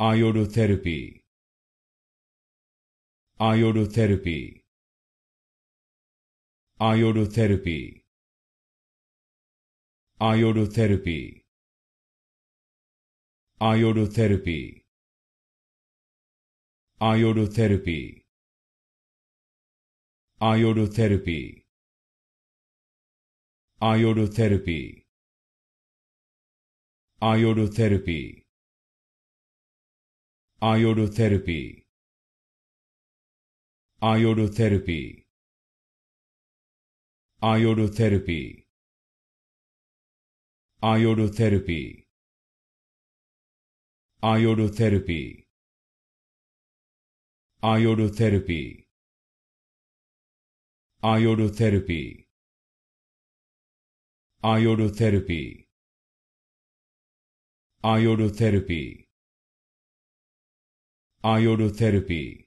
iodotherapy iodotherapy iodotherapy iodotherapy iodotherapy iodotherapy iodotherapy iodotherapy iodotherapy iodotherapy。iodotherapy。iodotherapy。iodotherapy。iodotherapy。iodotherapy。iodotherapy。アヨルテラピー。アイルテラピー。アイオルセラピー